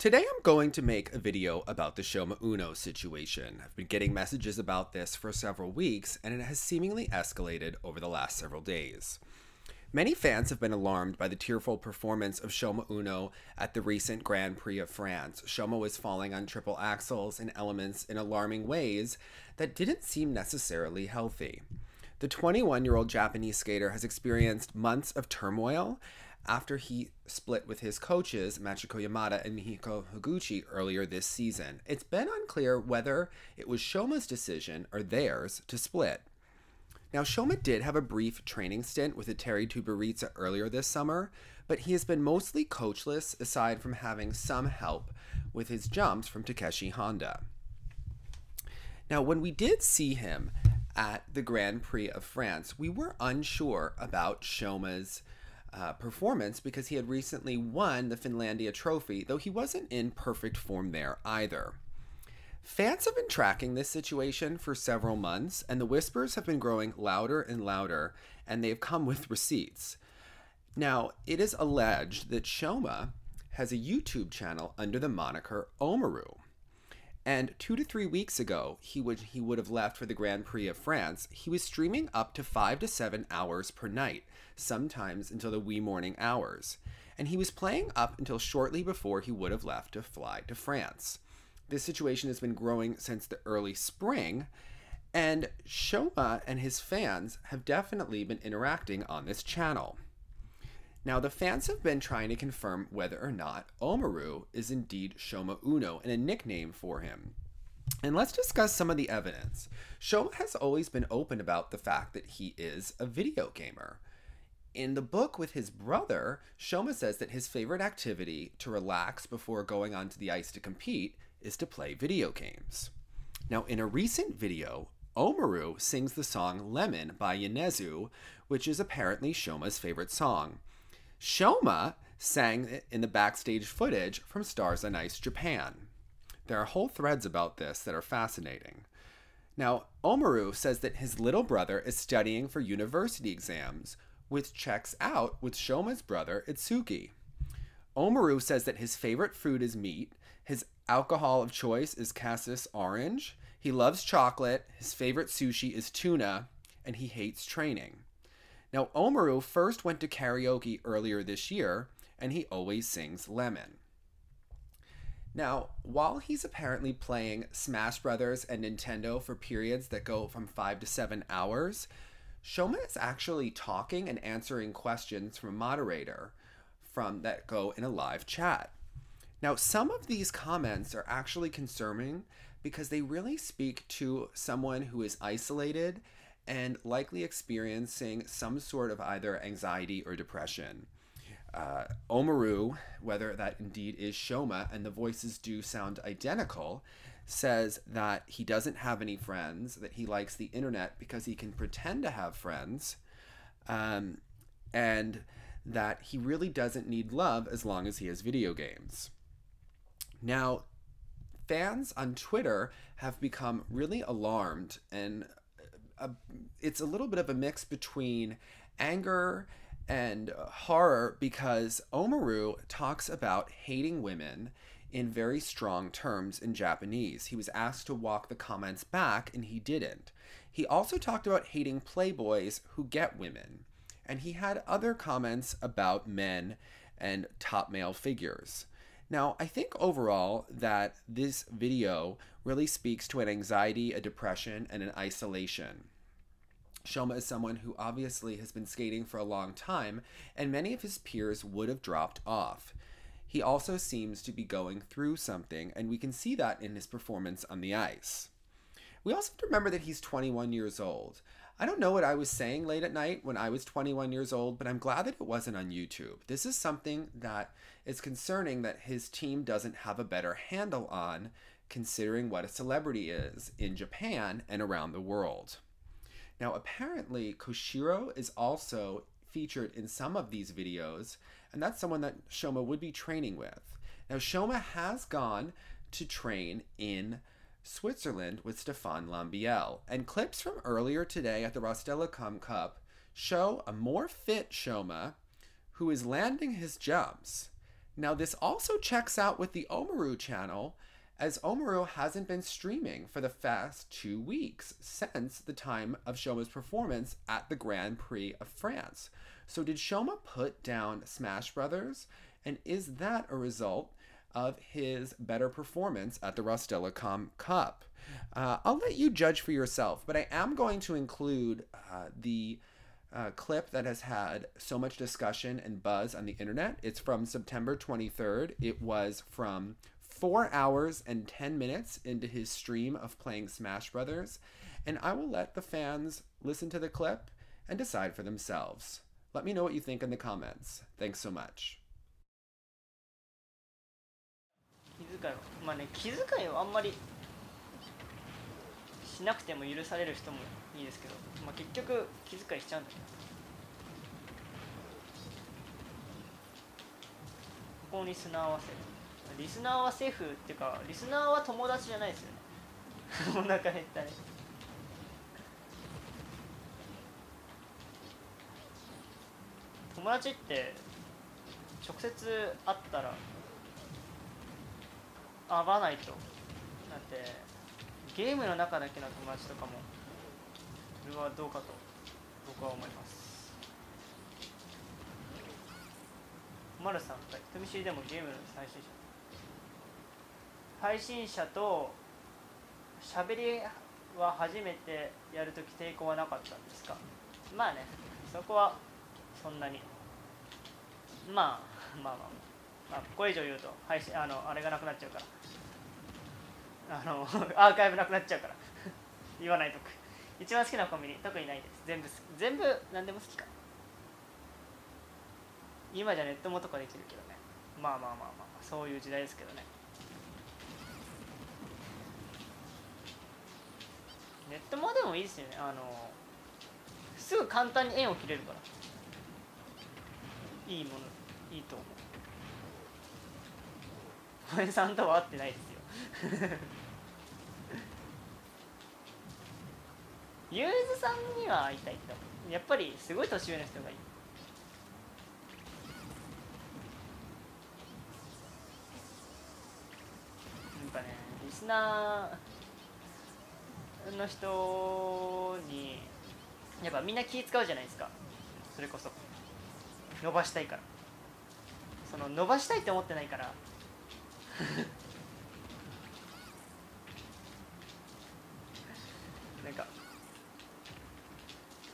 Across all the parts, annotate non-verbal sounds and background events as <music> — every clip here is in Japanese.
Today I'm going to make a video about the Shoma Uno situation. I've been getting messages about this for several weeks, and it has seemingly escalated over the last several days. Many fans have been alarmed by the tearful performance of Shoma Uno at the recent Grand Prix of France. Shoma was falling on triple axels and elements in alarming ways that didn't seem necessarily healthy. The 21 year old Japanese skater has experienced months of turmoil after he split with his coaches, Machiko Yamada and Mihiko Higuchi, earlier this season. It's been unclear whether it was Shoma's decision or theirs to split. Now, Shoma did have a brief training stint with Eteri Tuberitsa earlier this summer, but he has been mostly coachless aside from having some help with his jumps from Takeshi Honda. Now, when we did see him at the Grand Prix of France, we were unsure about Shoma's uh, performance because he had recently won the Finlandia Trophy, though he wasn't in perfect form there either. Fans have been tracking this situation for several months, and the whispers have been growing louder and louder, and they've come with receipts. Now, it is alleged that Shoma has a YouTube channel under the moniker Omaru. And two to three weeks ago, he would he would have left for the Grand Prix of France. He was streaming up to five to seven hours per night, sometimes until the wee morning hours. And he was playing up until shortly before he would have left to fly to France. This situation has been growing since the early spring, and Shoma and his fans have definitely been interacting on this channel. Now, the fans have been trying to confirm whether or not Omaru is indeed Shoma Uno and a nickname for him. And let's discuss some of the evidence. Shoma has always been open about the fact that he is a video gamer. In the book with his brother, Shoma says that his favorite activity to relax before going onto the ice to compete is to play video games. Now, in a recent video, Omaru sings the song Lemon by Yonezu, which is apparently Shoma's favorite song. Shoma sang it in the backstage footage from Stars on Ice Japan. There are whole threads about this that are fascinating. Now, Omaru says that his little brother is studying for university exams, which checks out with Shoma's brother, Itsuki. Omaru says that his favorite food is meat, his alcohol of choice is cassis orange, he loves chocolate, his favorite sushi is tuna, and he hates training. Now, Omaru first went to karaoke earlier this year, and he always sings Lemon. Now, while he's apparently playing Smash Brothers and Nintendo for periods that go from 5 to 7 hours, Shoma is actually talking and answering questions from a moderator from that go in a live chat. Now, some of these comments are actually concerning because they really speak to someone who is isolated and likely experiencing some sort of either anxiety or depression. Uh, Omaru, whether that indeed is Shoma, and the voices do sound identical, says that he doesn't have any friends, that he likes the internet because he can pretend to have friends, um, and that he really doesn't need love as long as he has video games. Now, fans on Twitter have become really alarmed and a, it's a little bit of a mix between anger and horror because Omaru talks about hating women in very strong terms in Japanese. He was asked to walk the comments back and he didn't. He also talked about hating playboys who get women. And he had other comments about men and top male figures. Now, I think overall that this video really speaks to an anxiety, a depression, and an isolation. Shoma is someone who obviously has been skating for a long time, and many of his peers would have dropped off. He also seems to be going through something, and we can see that in his performance on the ice. We also have to remember that he's 21 years old. I don't know what I was saying late at night when I was 21 years old, but I'm glad that it wasn't on YouTube. This is something that is concerning that his team doesn't have a better handle on, considering what a celebrity is in Japan and around the world. Now, apparently, Koshiro is also featured in some of these videos, and that's someone that Shoma would be training with. Now, Shoma has gone to train in Switzerland with Stefan Lambiel. And clips from earlier today at the Rostelecom Cup show a more fit Shoma who is landing his jumps. Now, this also checks out with the Omaru channel, as Omaru hasn't been streaming for the past two weeks since the time of Shoma's performance at the Grand Prix of France. So, did Shoma put down Smash Brothers? And is that a result of his better performance at the Rostelecom Cup? Uh, I'll let you judge for yourself, but I am going to include uh, the uh, clip that has had so much discussion and buzz on the internet. It's from September 23rd. It was from four hours and 10 minutes into his stream of playing Smash Brothers, and I will let the fans listen to the clip and decide for themselves. Let me know what you think in the comments. Thanks so much. 気遣いはまあね気遣いはあんまりしなくても許される人もいいですけど、まあ、結局気遣いしちゃうんだけどここリスナー合わせ。るリスナーはセーフっていうかリスナーは友達じゃないですよね。<laughs> お腹減ったね友達って直接会ったら会わないと。だってゲームの中だけの友達とかもそれはどうかと僕は思います。マルさん人見知りでもゲームの最新者。配信者と喋りは初めてやるとき抵抗はなかったんですか？まあねそこはそんなに。まあまあまあまあこれ以上言うと配信あのあれがなくなっちゃうから。あの <laughs> アーカイブなくなっちゃうから。<laughs> 言わないとく。一番好きなコンビニ特にないです。全部全部何でも好きか。今じゃネットもとかできるけどね。まあまあまあまあそういう時代ですけどね。ネットもでもいいですよね。あのすぐ簡単に縁を切れるから。いいものいいと思う。小江さんとは会ってないですよ。ユーズさんには会いたいとやっぱりすごい年上の人がいい。なんかねリスナーの人にやっぱみんな気使うじゃないですか。それこそ。伸ばしたいから。その伸ばしたいって思ってないから。<laughs> なんか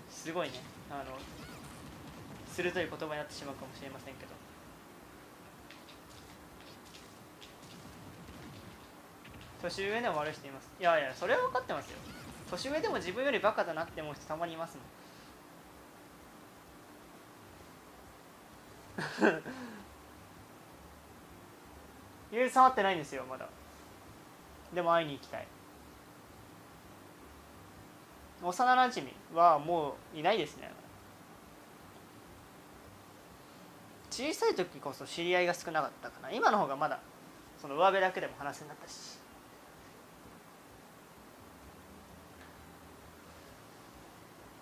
すごいね。あの鋭い言葉になってしまうかもしれませんけど。年上でも悪い人います。いやいやそれは分かってますよ。年上でも自分よりバカだなって思う人たまにいますもん <laughs> ゆうさん会ってないんですよまだでも会いに行きたい幼なじみはもういないですね小さい時こそ知り合いが少なかったかな今の方がまだその上辺だけでも話せになったし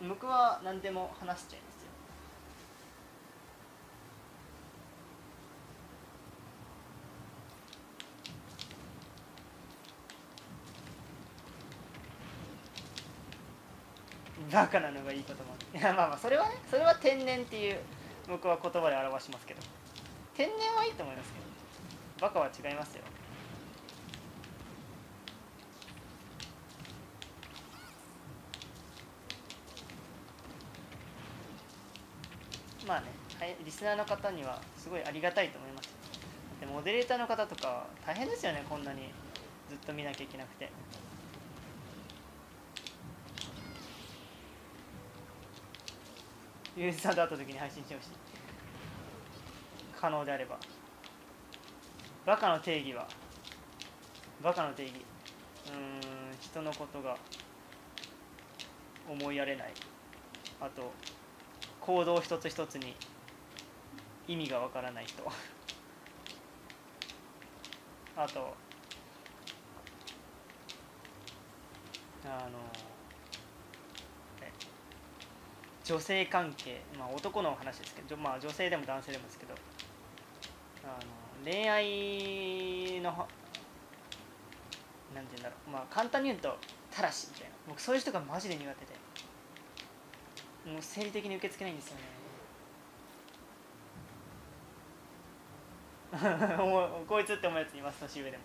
僕は何でも話しちゃいますよバカなのがいい言葉 <laughs> いやまあまあそれはねそれは天然っていう僕は言葉で表しますけど。天然はいいと思いますけど。バカは違いますよ。まあねはいリスナーの方にはすごいありがたいと思います。でモデレーターの方とか大変ですよねこんなにずっと見なきゃいけなくて。ユーザーと会った時に配信してほしい。可能であれば。バカの定義は。バカの定義。うん人のことが。思いやれない。あと行動一つ一つに。意味がわからない人。あとあの女性関係、まあ、男の話ですけど、まあ、女性でも男性でもですけどあの恋愛のはなんて言うんだろうまあ簡単に言うとたらしみたいな。僕そういう人がマジで苦手で。もう生理的に受け付けないんですよね。<laughs> こいつって思うやついます年上でも。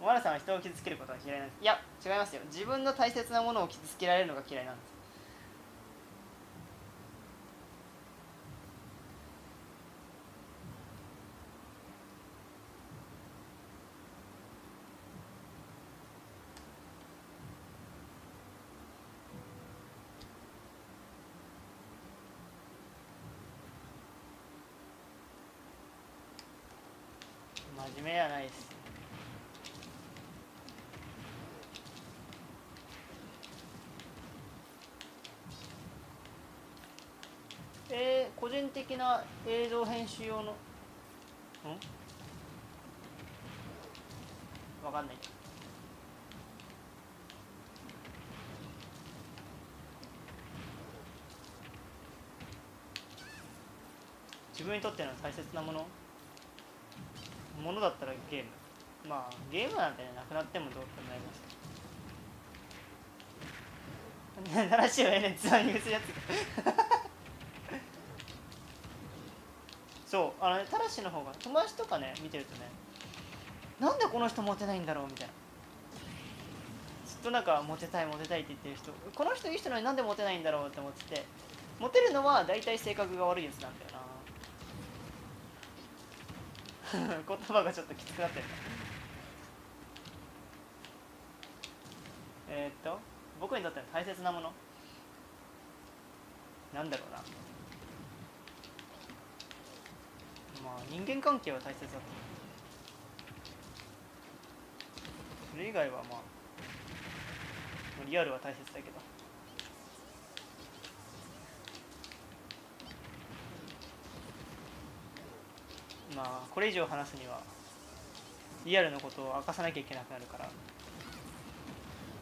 小原さんは人を傷つけることが嫌いなんですいや違いますよ。自分の大切なものを傷つけられるのが嫌いなんです。真面目やないです。えー、個人的な映像編集用のん？わかんない。自分にとっての大切なもの？ものだったらゲーム。まあゲームなんてなくなってもどうってなります。けど新しいをえねつまみにするやつ。<laughs> そうあのねたらしの方が友達とかね見てるとねなんでこの人モテないんだろうみたいな。ずっとなんかモテたいモテたいって言ってる人。この人いい人なのになんでモテないんだろうって思っててモテるのは大体性格が悪いやつなんだよな。<laughs> 言葉がちょっときつくなってるえ、っと僕にとっての大切なもの。なんだろうな。まあ人間関係は大切だと。それ以外はまあリアルは大切だけど。まあこれ以上話すにはリアルのことを明かさなきゃいけなくなるから。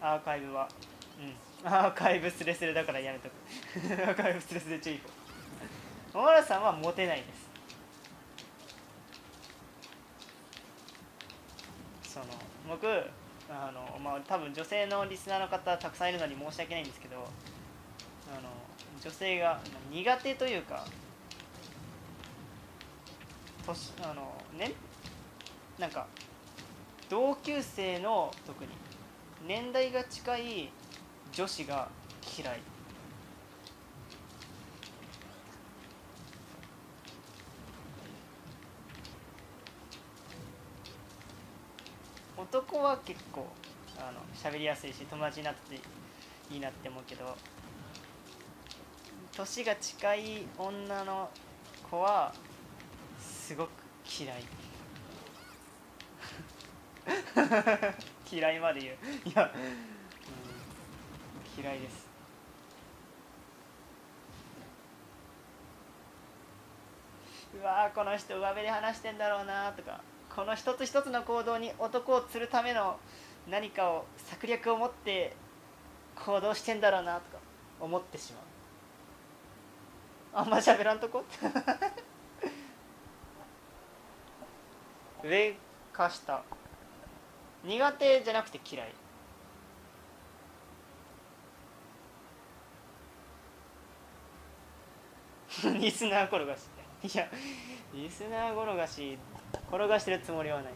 アーカイブはうん。アーカイブスレスレだからやめとく。<laughs> アーカイブスレスレ注意報。小原さんはモテないです。その僕あのまあ多分女性のリスナーの方たくさんいるのに申し訳ないんですけどあの女性が苦手というか年あのねなんか同級生の特に年代が近い女子が嫌い。男は結構あの喋りやすいし友達になっていいなって思うけど年が近い女の子はすごく嫌い。<laughs> 嫌いまで言う。いや、うん、嫌いです。うわこの人上辺で話してんだろうなとか。この一つ一つの行動に男を釣るための何かを策略を持って行動してんだろうなとか思ってしまう。あんま喋らんとこ？<laughs> 上か下。苦手じゃなくて嫌い。<laughs> リスナー転がし。いやリスナー転がし転がしてるつもりはない。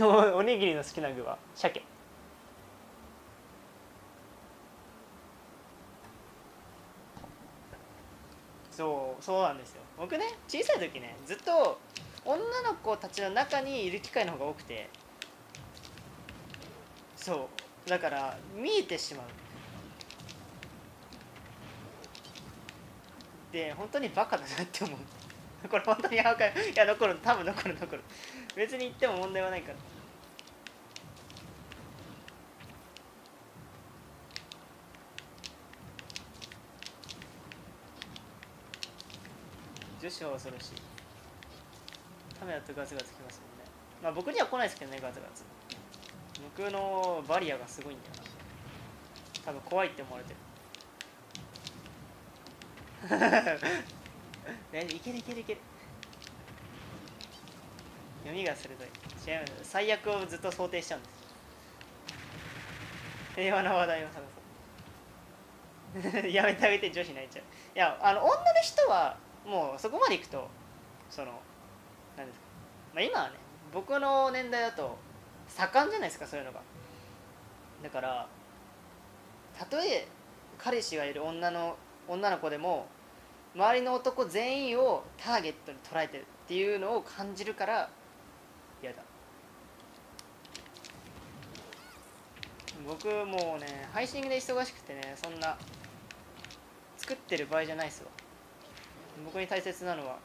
<laughs> おにぎりの好きな具は鮭。そうそうなんですよ。僕ね小さい時ねずっと女の子たちの中にいる機会の方が多くて。そうだから見えてしまう。で本当にバカだなって思う。これ本当にやいや残る多分残る残る。別に言っても問題はないから。女子は恐ろし。いカメラとガツガツきますもんね。まあ僕には来ないですけどねガツガツ。僕のバリアがすごいんだよな。多分怖いって思われてる。<laughs> ねいけるいけるいける。読みが鋭い。違う最悪をずっと想定しちゃうんです。平和な話題を探そう。<laughs> やめてあげて女子泣いちゃう。いやあの女の人はもうそこまでいくとその何ですか、まあ、今はね僕の年代だと盛んじゃないですかそういうのが。だからたとえ彼氏がいる女の女の子でも周りの男全員をターゲットに捉えてるっていうのを感じるから嫌だ。僕もうね配信で忙しくてねそんな作ってる場合じゃないっすわ。僕に大切なのは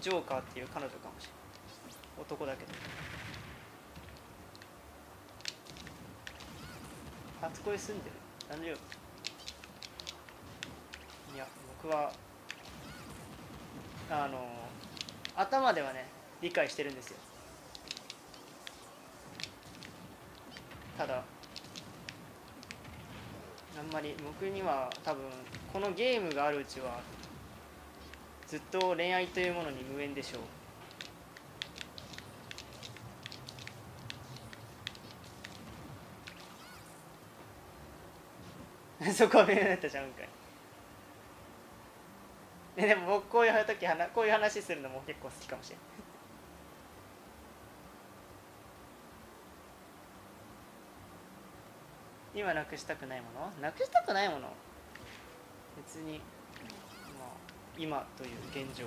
ジョーカーっていう彼女かもしれない。男だけど。初恋住んでる？大丈夫？いや僕はあの頭ではね理解してるんですよ。ただあんまり僕には多分このゲームがあるうちはずっと恋愛というものに無縁でしょう。<laughs> そこは無縁だったじゃんかいでも僕こういう時はなこういう話するのも結構好きかもしれない今なくしたくないもの？なくしたくないもの？別にまあ今という現状。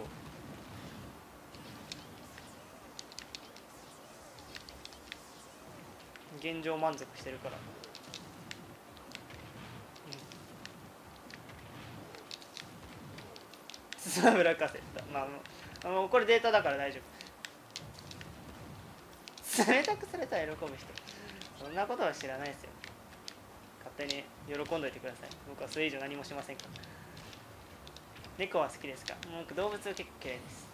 現状満足してるから。スマブラカセットまあもうこれデータだから大丈夫。冷たくされたら喜ぶ人。そんなことは知らないですよ。手に喜んどいてください。僕はそれ以上何もしませんから。猫は好きですか？もう僕動物は結構嫌いです。